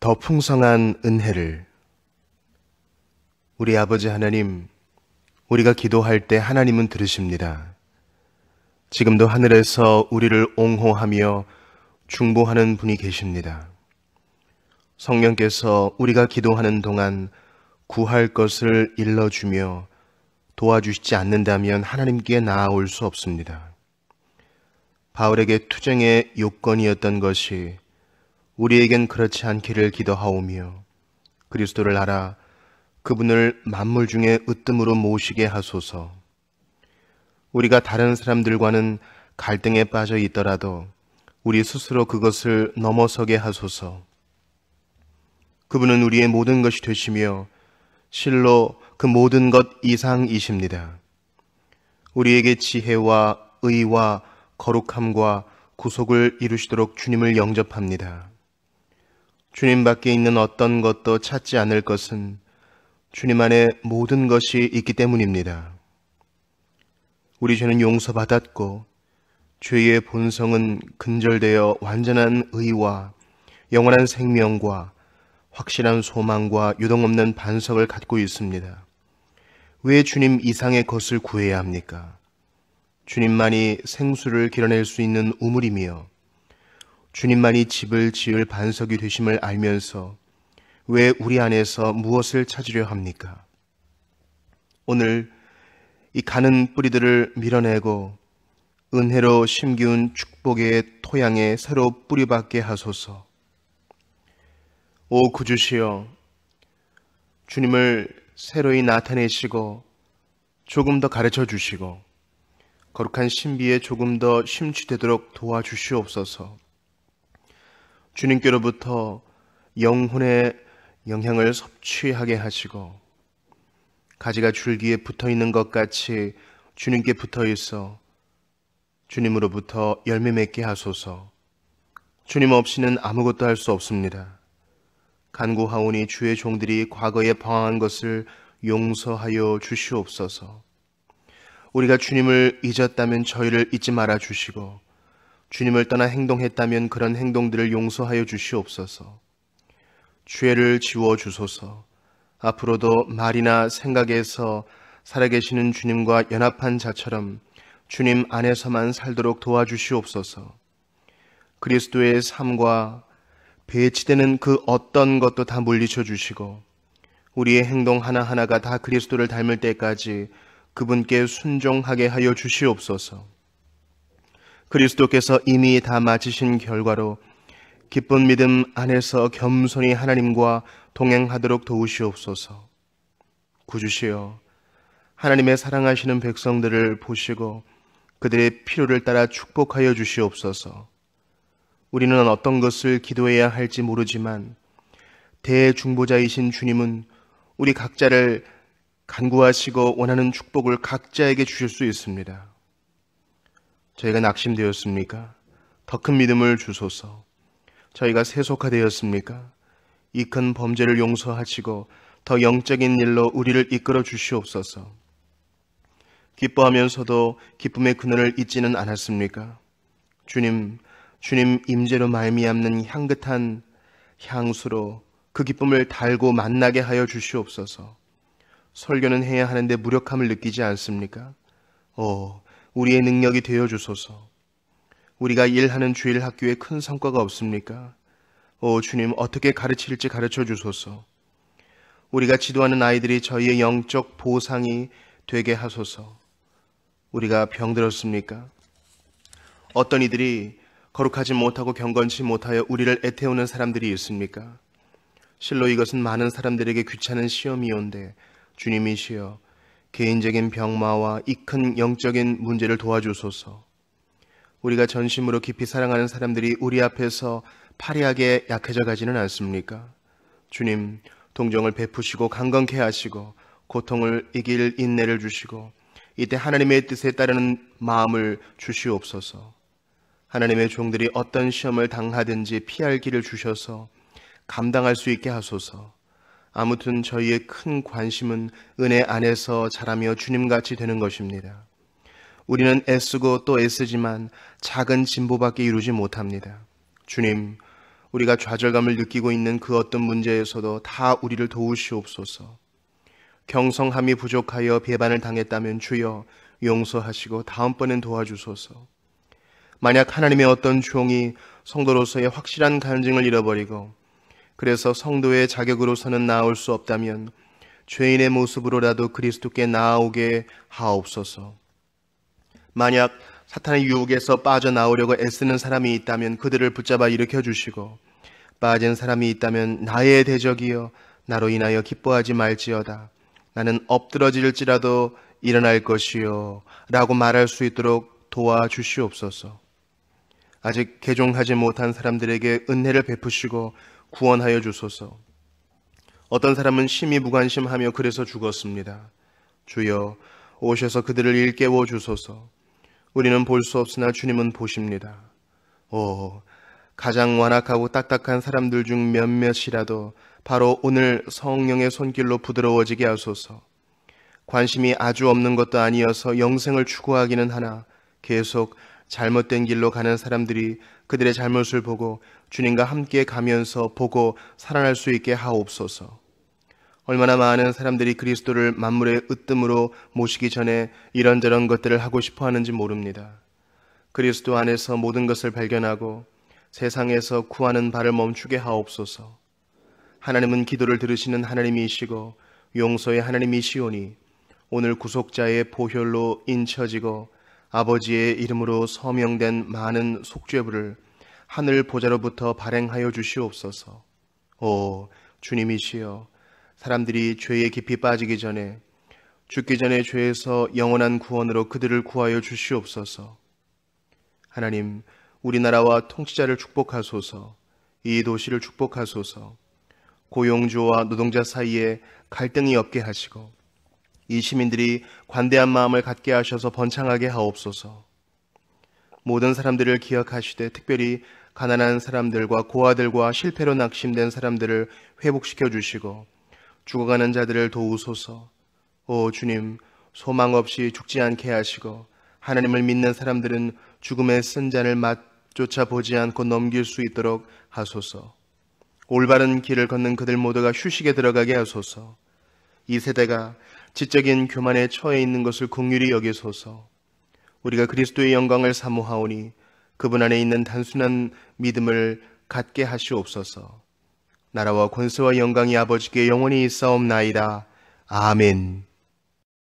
더 풍성한 은혜를 우리 아버지 하나님, 우리가 기도할 때 하나님은 들으십니다. 지금도 하늘에서 우리를 옹호하며 중보하는 분이 계십니다. 성령께서 우리가 기도하는 동안 구할 것을 일러주며 도와주시지 않는다면 하나님께 나아올 수 없습니다. 바울에게 투쟁의 요건이었던 것이 우리에겐 그렇지 않기를 기도하오며 그리스도를 알아 그분을 만물 중에 으뜸으로 모시게 하소서. 우리가 다른 사람들과는 갈등에 빠져 있더라도 우리 스스로 그것을 넘어서게 하소서. 그분은 우리의 모든 것이 되시며 실로 그 모든 것 이상이십니다. 우리에게 지혜와 의와 거룩함과 구속을 이루시도록 주님을 영접합니다. 주님 밖에 있는 어떤 것도 찾지 않을 것은 주님 안에 모든 것이 있기 때문입니다. 우리 죄는 용서받았고 죄의 본성은 근절되어 완전한 의와 영원한 생명과 확실한 소망과 유동없는 반석을 갖고 있습니다. 왜 주님 이상의 것을 구해야 합니까? 주님만이 생수를 길어낼 수 있는 우물이며 주님만이 집을 지을 반석이 되심을 알면서 왜 우리 안에서 무엇을 찾으려 합니까? 오늘 이 가는 뿌리들을 밀어내고 은혜로 심기운 축복의 토양에 새로 뿌리박게 하소서. 오 구주시여, 주님을 새로이 나타내시고 조금 더 가르쳐 주시고 거룩한 신비에 조금 더 심취되도록 도와주시옵소서. 주님께로부터 영혼의 영향을 섭취하게 하시고 가지가 줄기에 붙어 있는 것 같이 주님께 붙어 있어 주님으로부터 열매 맺게 하소서. 주님 없이는 아무것도 할 수 없습니다. 간구하오니 주의 종들이 과거에 방황한 것을 용서하여 주시옵소서. 우리가 주님을 잊었다면 저희를 잊지 말아 주시고 주님을 떠나 행동했다면 그런 행동들을 용서하여 주시옵소서. 죄를 지워 주소서. 앞으로도 말이나 생각에서 살아계시는 주님과 연합한 자처럼 주님 안에서만 살도록 도와주시옵소서. 그리스도의 삶과 배치되는 그 어떤 것도 다 물리쳐 주시고 우리의 행동 하나하나가 다 그리스도를 닮을 때까지 그분께 순종하게 하여 주시옵소서. 그리스도께서 이미 다 마치신 결과로 기쁜 믿음 안에서 겸손히 하나님과 동행하도록 도우시옵소서. 구주시여, 하나님의 사랑하시는 백성들을 보시고 그들의 필요를 따라 축복하여 주시옵소서. 우리는 어떤 것을 기도해야 할지 모르지만 대중보자이신 주님은 우리 각자를 간구하시고 원하는 축복을 각자에게 주실 수 있습니다. 저희가 낙심되었습니까? 더 큰 믿음을 주소서. 저희가 세속화되었습니까? 이 큰 범죄를 용서하시고 더 영적인 일로 우리를 이끌어 주시옵소서. 기뻐하면서도 기쁨의 그늘을 잊지는 않았습니까? 주님, 주님 임재로 말미암는 향긋한 향수로 그 기쁨을 달고 만나게 하여 주시옵소서. 설교는 해야 하는데 무력함을 느끼지 않습니까? 오, 우리의 능력이 되어 주소서. 우리가 일하는 주일 학교에 큰 성과가 없습니까? 오, 주님, 어떻게 가르칠지 가르쳐 주소서. 우리가 지도하는 아이들이 저희의 영적 보상이 되게 하소서. 우리가 병들었습니까? 어떤 이들이 거룩하지 못하고 경건치 못하여 우리를 애태우는 사람들이 있습니까? 실로 이것은 많은 사람들에게 귀찮은 시험이온데 주님이시여 개인적인 병마와 이 큰 영적인 문제를 도와주소서. 우리가 전심으로 깊이 사랑하는 사람들이 우리 앞에서 파리하게 약해져 가지는 않습니까? 주님, 동정을 베푸시고 강건케 하시고 고통을 이길 인내를 주시고 이때 하나님의 뜻에 따르는 마음을 주시옵소서. 하나님의 종들이 어떤 시험을 당하든지 피할 길을 주셔서 감당할 수 있게 하소서. 아무튼 저희의 큰 관심은 은혜 안에서 자라며 주님같이 되는 것입니다. 우리는 애쓰고 또 애쓰지만 작은 진보밖에 이루지 못합니다. 주님, 우리가 좌절감을 느끼고 있는 그 어떤 문제에서도 다 우리를 도우시옵소서. 경성함이 부족하여 배반을 당했다면 주여 용서하시고 다음번엔 도와주소서. 만약 하나님의 어떤 종이 성도로서의 확실한 간증을 잃어버리고 그래서 성도의 자격으로서는 나올 수 없다면 죄인의 모습으로라도 그리스도께 나아오게 하옵소서. 만약 사탄의 유혹에서 빠져나오려고 애쓰는 사람이 있다면 그들을 붙잡아 일으켜 주시고 빠진 사람이 있다면 나의 대적이여 나로 인하여 기뻐하지 말지어다. 나는 엎드러질지라도 일어날 것이요. 라고 말할 수 있도록 도와주시옵소서. 아직 개종하지 못한 사람들에게 은혜를 베푸시고 구원하여 주소서. 어떤 사람은 심히 무관심하며 그래서 죽었습니다. 주여 오셔서 그들을 일깨워 주소서. 우리는 볼 수 없으나 주님은 보십니다. 오, 가장 완악하고 딱딱한 사람들 중 몇몇이라도 바로 오늘 성령의 손길로 부드러워지게 하소서. 관심이 아주 없는 것도 아니어서 영생을 추구하기는 하나 계속 잘못된 길로 가는 사람들이 그들의 잘못을 보고 주님과 함께 가면서 보고 살아날 수 있게 하옵소서. 얼마나 많은 사람들이 그리스도를 만물의 으뜸으로 모시기 전에 이런저런 것들을 하고 싶어 하는지 모릅니다. 그리스도 안에서 모든 것을 발견하고 세상에서 구하는 바를 멈추게 하옵소서. 하나님은 기도를 들으시는 하나님이시고 용서의 하나님이시오니 오늘 구속자의 보혈로 인쳐지고 아버지의 이름으로 서명된 많은 속죄부를 하늘 보좌로부터 발행하여 주시옵소서. 오 주님이시여 사람들이 죄에 깊이 빠지기 전에 죽기 전에 죄에서 영원한 구원으로 그들을 구하여 주시옵소서. 하나님, 우리나라와 통치자를 축복하소서. 이 도시를 축복하소서. 고용주와 노동자 사이에 갈등이 없게 하시고 이 시민들이 관대한 마음을 갖게 하셔서 번창하게 하옵소서. 모든 사람들을 기억하시되 특별히 가난한 사람들과 고아들과 실패로 낙심된 사람들을 회복시켜 주시고 죽어가는 자들을 도우소서. 오 주님, 소망 없이 죽지 않게 하시고 하나님을 믿는 사람들은 죽음의 쓴 잔을 맛조차 보지 않고 넘길 수 있도록 하소서. 올바른 길을 걷는 그들 모두가 휴식에 들어가게 하소서. 이 세대가 지적인 교만에 처해 있는 것을 궁휼히 여기소서. 우리가 그리스도의 영광을 사모하오니 그분 안에 있는 단순한 믿음을 갖게 하시옵소서. 나라와 권세와 영광이 아버지께 영원히 있사옵나이다. 아멘.